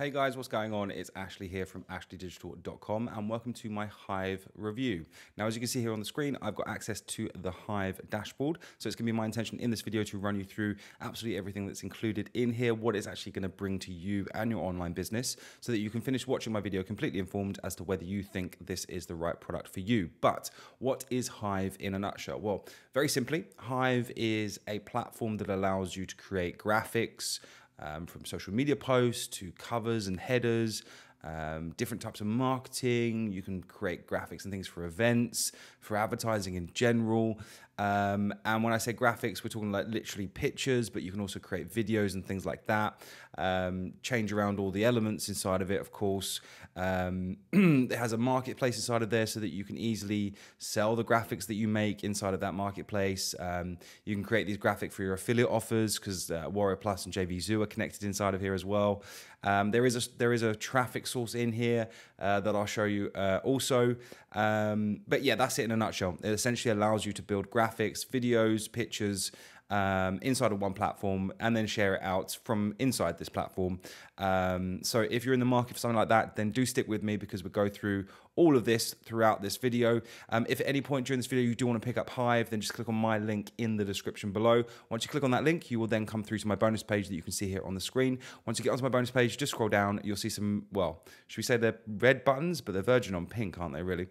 Hey guys, what's going on? It's Ashley here from ashleydigital.com and welcome to my Hive review. Now, as you can see here on the screen, I've got access to the Hive dashboard. So it's gonna be my intention in this video to run you through absolutely everything that's included in here, what it's actually gonna bring to you and your online business so that you can finish watching my video completely informed as to whether you think this is the right product for you. But what is Hive in a nutshell? Well, very simply, Hive is a platform that allows you to create graphics, um, from social media posts to covers and headers, um, different types of marketing. You can create graphics and things for events, for advertising in general. Um, and when I say graphics, we're talking like literally pictures, but you can also create videos and things like that. Um, change around all the elements inside of it, of course. Um, it has a marketplace inside of there so that you can easily sell the graphics that you make inside of that marketplace. Um, you can create these graphics for your affiliate offers because uh, Warrior Plus and JVZoo are connected inside of here as well. Um, there is a there is a traffic source in here uh, that I'll show you uh, also. Um, but yeah, that's it in a nutshell. It essentially allows you to build graphics, videos, pictures, um, inside of one platform and then share it out from inside this platform. Um, so if you're in the market for something like that, then do stick with me because we'll go through all of this throughout this video. Um, if at any point during this video you do want to pick up Hive, then just click on my link in the description below. Once you click on that link, you will then come through to my bonus page that you can see here on the screen. Once you get onto my bonus page, just scroll down, you'll see some, well, should we say they're red buttons, but they're virgin on pink, aren't they really?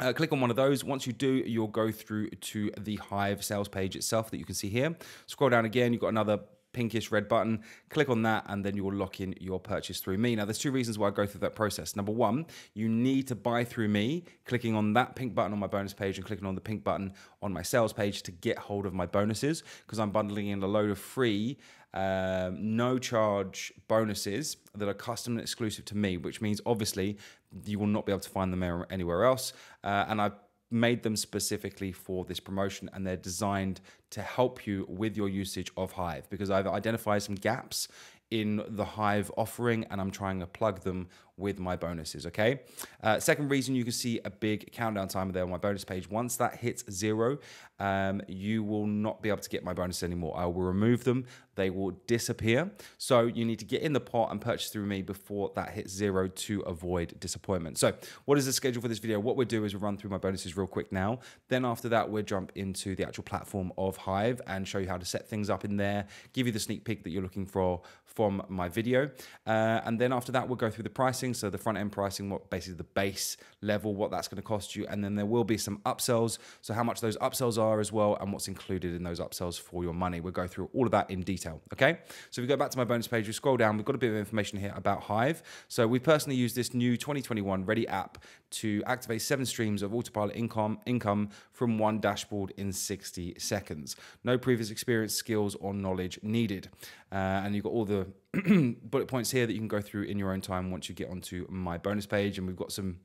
Uh, click on one of those. Once you do, you'll go through to the Hive sales page itself that you can see here. Scroll down again, you've got another pinkish red button. Click on that, and then you will lock in your purchase through me. Now, there's two reasons why I go through that process. Number one, you need to buy through me, clicking on that pink button on my bonus page and clicking on the pink button on my sales page to get hold of my bonuses because I'm bundling in a load of free um, no charge bonuses that are custom and exclusive to me, which means obviously you will not be able to find them anywhere else. Uh, and I've made them specifically for this promotion and they're designed to help you with your usage of Hive because I've identified some gaps in the Hive offering and I'm trying to plug them with my bonuses, okay? Uh, second reason you can see a big countdown timer there on my bonus page. Once that hits zero, um, you will not be able to get my bonus anymore. I will remove them. They will disappear. So you need to get in the pot and purchase through me before that hits zero to avoid disappointment. So what is the schedule for this video? What we'll do is we'll run through my bonuses real quick now. Then after that, we'll jump into the actual platform of Hive and show you how to set things up in there, give you the sneak peek that you're looking for from my video. Uh, and then after that, we'll go through the pricing pricing. So the front end pricing, what basically the base level, what that's going to cost you. And then there will be some upsells. So how much those upsells are as well and what's included in those upsells for your money. We'll go through all of that in detail. Okay. So if we go back to my bonus page, we scroll down, we've got a bit of information here about Hive. So we personally use this new 2021 Ready app to activate seven streams of autopilot income, income from one dashboard in 60 seconds. No previous experience, skills, or knowledge needed. Uh, and you've got all the bullet points here that you can go through in your own time once you get onto my bonus page. And we've got some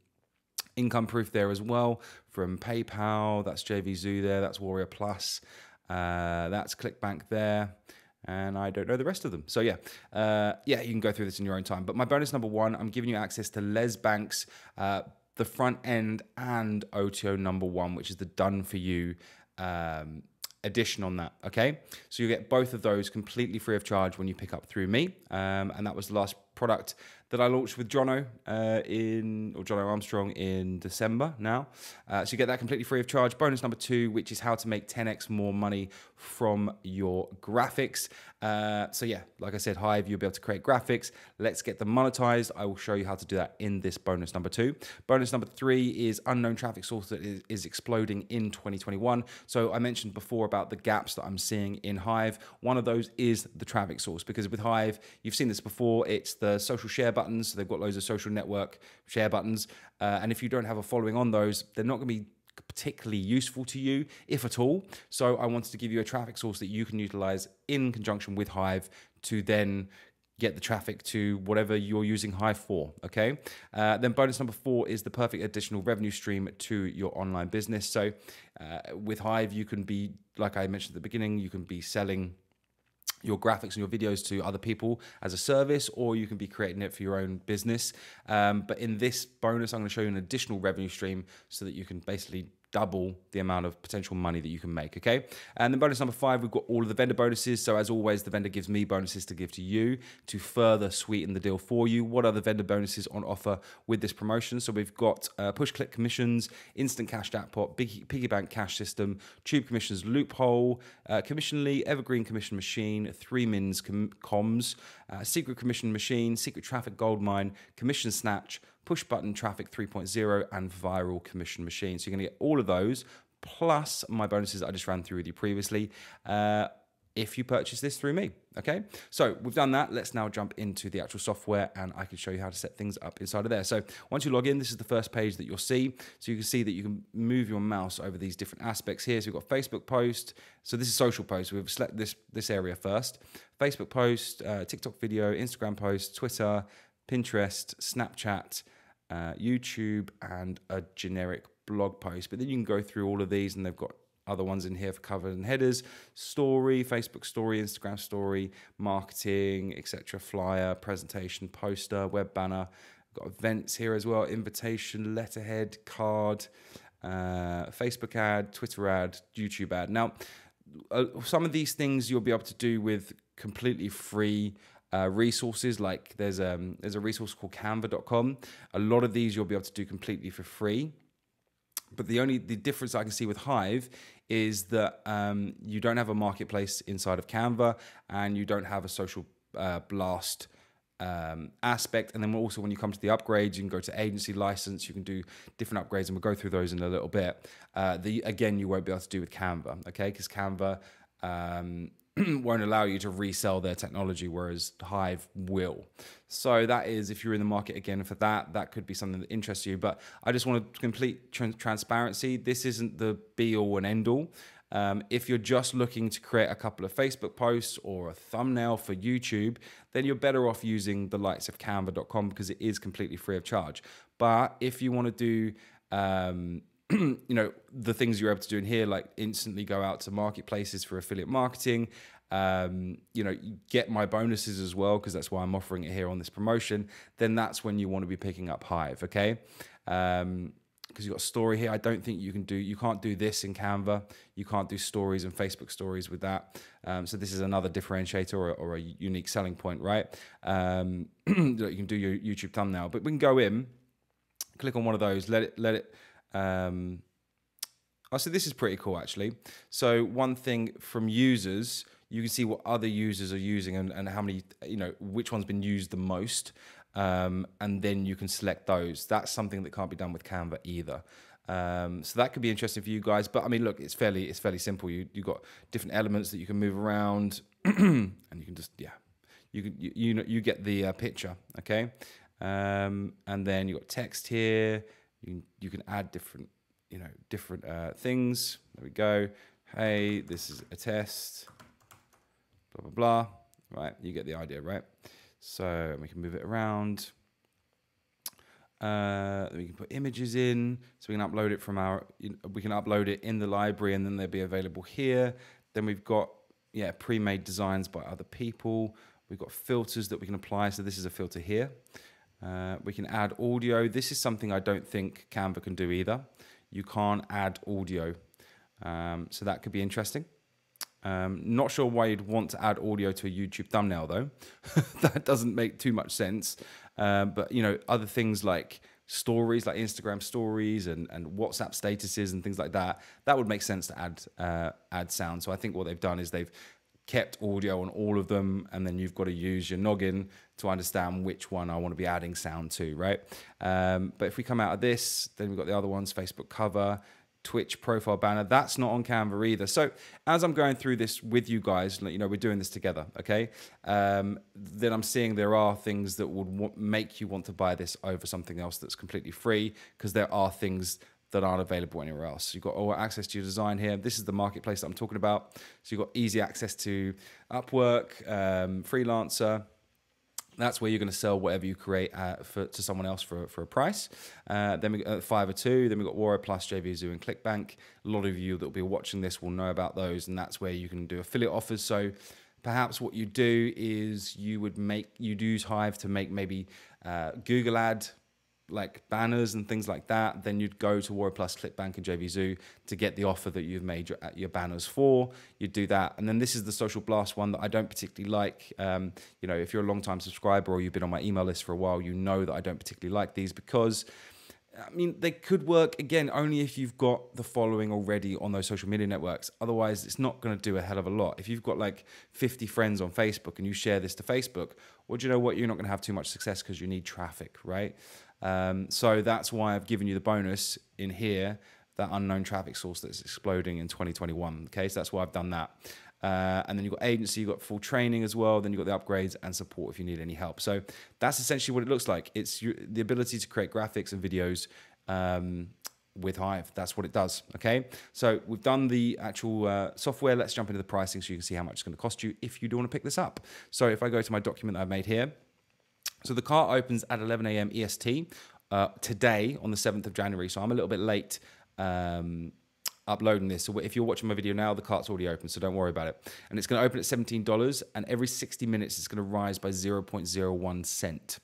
income proof there as well from PayPal. That's JV Zoo there. That's Warrior Plus. Uh, that's ClickBank there. And I don't know the rest of them. So yeah, uh, yeah, you can go through this in your own time. But my bonus number one, I'm giving you access to Les Banks, uh, the front end, and OTO number one, which is the done for you um, edition on that. Okay, so you get both of those completely free of charge when you pick up through me, um, and that was the last product that I launched with Jono uh, in or Jono Armstrong in December now. Uh, so you get that completely free of charge. Bonus number two, which is how to make 10x more money from your graphics. Uh, so yeah, like I said, Hive, you'll be able to create graphics. Let's get them monetized. I will show you how to do that in this bonus number two. Bonus number three is unknown traffic source that is, is exploding in 2021. So I mentioned before about the gaps that I'm seeing in Hive. One of those is the traffic source because with Hive, you've seen this before. It's the social share buttons. So they've got loads of social network share buttons. Uh, and if you don't have a following on those, they're not going to be particularly useful to you, if at all. So I wanted to give you a traffic source that you can utilize in conjunction with Hive to then get the traffic to whatever you're using Hive for. Okay. Uh, then bonus number four is the perfect additional revenue stream to your online business. So uh, with Hive, you can be, like I mentioned at the beginning, you can be selling your graphics and your videos to other people as a service, or you can be creating it for your own business. Um, but in this bonus, I'm going to show you an additional revenue stream so that you can basically double the amount of potential money that you can make. Okay. And then bonus number five, we've got all of the vendor bonuses. So as always, the vendor gives me bonuses to give to you to further sweeten the deal for you. What are the vendor bonuses on offer with this promotion? So we've got uh, push click commissions, instant cash jackpot, big, piggy bank cash system, tube commissions loophole, uh, commissionly, evergreen commission machine, three mins com- comms, uh, secret commission machine, secret traffic gold mine, commission snatch, push button traffic 3.0, and viral commission machine. So you're going to get all of those plus my bonuses I just ran through with you previously. Uh, if you purchase this through me. Okay, so we've done that. Let's now jump into the actual software and I can show you how to set things up inside of there. So once you log in, this is the first page that you'll see. So you can see that you can move your mouse over these different aspects here. So we've got Facebook post. So this is social post. We've select this, this area first. Facebook post, uh, TikTok video, Instagram post, Twitter, Pinterest, Snapchat, uh, YouTube, and a generic blog post. But then you can go through all of these, and they've got other ones in here for covers and headers, story, Facebook story, Instagram story, marketing, etc. Flyer, presentation, poster, web banner. got events here as well, invitation, letterhead, card, uh, Facebook ad, Twitter ad, YouTube ad. Now, uh, some of these things you'll be able to do with completely free uh, resources. Like there's um there's a resource called Canva.com. A lot of these you'll be able to do completely for free. But the only the difference I can see with Hive is that um, you don't have a marketplace inside of Canva, and you don't have a social uh, blast. Um, aspect. And then also, when you come to the upgrades, you can go to agency license. You can do different upgrades, and we'll go through those in a little bit. Uh, the again, you won't be able to do with Canva, okay? Because Canva um, won't allow you to resell their technology, whereas Hive will. So that is, if you're in the market again for that, that could be something that interests you. But I just want to complete tra- transparency. This isn't the be all and end all. Um, if you're just looking to create a couple of Facebook posts or a thumbnail for YouTube, then you're better off using the likes of canva.com because it is completely free of charge. But if you want to do um, you know the things you're able to do in here like instantly go out to marketplaces for affiliate marketing um, you know get my bonuses as well because that's why i'm offering it here on this promotion then that's when you want to be picking up hive okay um, because you've got a story here. I don't think you can do, you can't do this in Canva. You can't do stories and Facebook stories with that. Um, so this is another differentiator or, or, a unique selling point, right? Um, you can do your YouTube thumbnail, but we can go in, click on one of those, let it, let it, um, oh, so this is pretty cool actually. So one thing from users, you can see what other users are using and, and how many, you know, which one's been used the most. Um, and then you can select those. That's something that can't be done with Canva either. Um, so that could be interesting for you guys. But I mean, look, it's fairly it's fairly simple. You you got different elements that you can move around, and you can just yeah, you can you you, know, you get the uh, picture, okay. Um, and then you got text here. You can, you can add different, you know, different uh, things. There we go. Hey, this is a test. Blah blah blah. Right, you get the idea, right? So we can move it around. Uh, we can put images in, so we can upload it from our. We can upload it in the library, and then they'll be available here. Then we've got yeah pre-made designs by other people. We've got filters that we can apply. So this is a filter here. Uh, we can add audio. This is something I don't think Canva can do either. You can't add audio. Um, so that could be interesting. Um, not sure why you'd want to add audio to a YouTube thumbnail though. that doesn't make too much sense. Um, but you know, other things like stories, like Instagram stories and, and WhatsApp statuses and things like that, that would make sense to add uh, add sound. So I think what they've done is they've kept audio on all of them, and then you've got to use your noggin to understand which one I want to be adding sound to, right? Um, but if we come out of this, then we've got the other ones Facebook cover, Twitch profile banner. That's not on Canva either. So as I'm going through this with you guys, you know, we're doing this together, okay? Um, then I'm seeing there are things that would make you want to buy this over something else that's completely free because there are things that aren't available anywhere else. You've got all access to your design here. This is the marketplace that I'm talking about. So you've got easy access to Upwork, um, Freelancer. That's where you're going to sell whatever you create uh, for, to someone else for, for a price. Uh, then we got uh, Fiverr too. Then we've got Warrior Plus, JVZoo, and ClickBank. A lot of you that will be watching this will know about those, and that's where you can do affiliate offers. So perhaps what you do is you would make you'd use Hive to make maybe uh, Google ad like banners and things like that, then you'd go to Plus, ClickBank, and JVZoo to get the offer that you've made your, your banners for. You'd do that, and then this is the Social Blast one that I don't particularly like. Um, you know, if you're a long time subscriber or you've been on my email list for a while, you know that I don't particularly like these because. I mean, they could work again only if you've got the following already on those social media networks. Otherwise, it's not going to do a hell of a lot. If you've got like 50 friends on Facebook and you share this to Facebook, well, do you know what? You're not going to have too much success because you need traffic, right? Um, so that's why I've given you the bonus in here, that unknown traffic source that's exploding in 2021. Okay, so that's why I've done that. Uh, and then you've got agency, you've got full training as well. Then you've got the upgrades and support if you need any help. So that's essentially what it looks like. It's your, the ability to create graphics and videos um, with Hive. That's what it does. Okay. So we've done the actual uh, software. Let's jump into the pricing so you can see how much it's going to cost you if you do want to pick this up. So if I go to my document that I've made here, so the car opens at 11 a.m. EST uh, today on the 7th of January. So I'm a little bit late um, uploading this. So if you're watching my video now, the cart's already open, so don't worry about it. And it's going to open at $17, and every 60 minutes it's going to rise by 0.01 cent.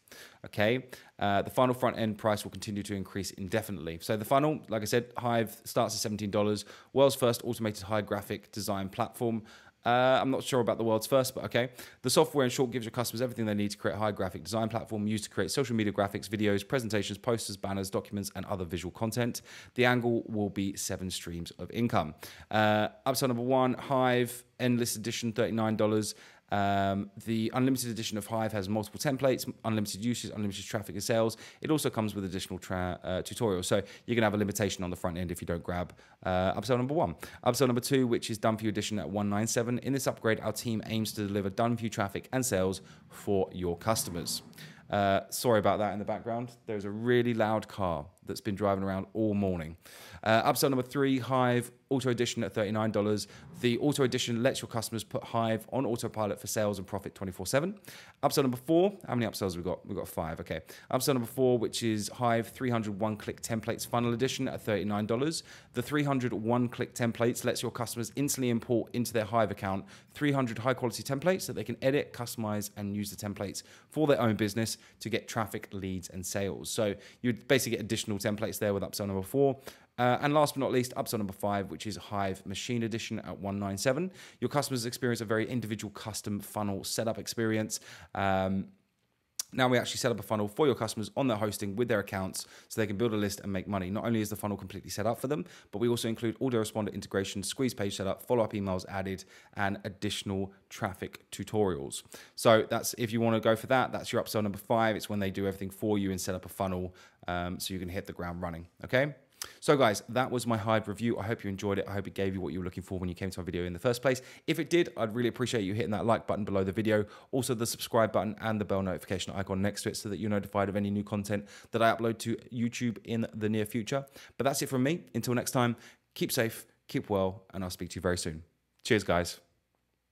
Okay, uh, the final front end price will continue to increase indefinitely. So the funnel, like I said, Hive starts at $17. World's first automated high graphic design platform. Uh, I'm not sure about the world's first, but okay. The software, in short, gives your customers everything they need to create a high graphic design platform used to create social media graphics, videos, presentations, posters, banners, documents, and other visual content. The angle will be seven streams of income. Uh, upsell number one, Hive Endless Edition, $39. Um, the unlimited edition of Hive has multiple templates, unlimited uses, unlimited traffic and sales. It also comes with additional tra- uh, tutorials. So you're going to have a limitation on the front end if you don't grab uh, upsell number one. Upsell number two, which is done for you edition at 197. In this upgrade, our team aims to deliver done for you traffic and sales for your customers. Uh, sorry about that in the background. There's a really loud car that's been driving around all morning. Uh, upsell number three, Hive Auto Edition at $39. The Auto Edition lets your customers put Hive on autopilot for sales and profit 24 7. Upsell number four, how many upsells have we got? We've got five, okay. Upsell number four, which is Hive 300 one click templates funnel edition at $39. The 300 one click templates lets your customers instantly import into their Hive account 300 high quality templates that they can edit, customize, and use the templates for their own business to get traffic, leads, and sales. So you basically get additional templates there with upsell number four. Uh, and last but not least, upsell number five, which is Hive Machine Edition at 197. Your customers experience a very individual custom funnel setup experience. Um, now we actually set up a funnel for your customers on their hosting with their accounts so they can build a list and make money. Not only is the funnel completely set up for them, but we also include autoresponder integration, squeeze page setup, follow-up emails added, and additional traffic tutorials. So that's if you want to go for that, that's your upsell number five. It's when they do everything for you and set up a funnel um, so you can hit the ground running. Okay. So guys, that was my Hive review. I hope you enjoyed it. I hope it gave you what you were looking for when you came to my video in the first place. If it did, I'd really appreciate you hitting that like button below the video, also the subscribe button and the bell notification icon next to it so that you're notified of any new content that I upload to YouTube in the near future. But that's it from me. Until next time, keep safe, keep well, and I'll speak to you very soon. Cheers, guys.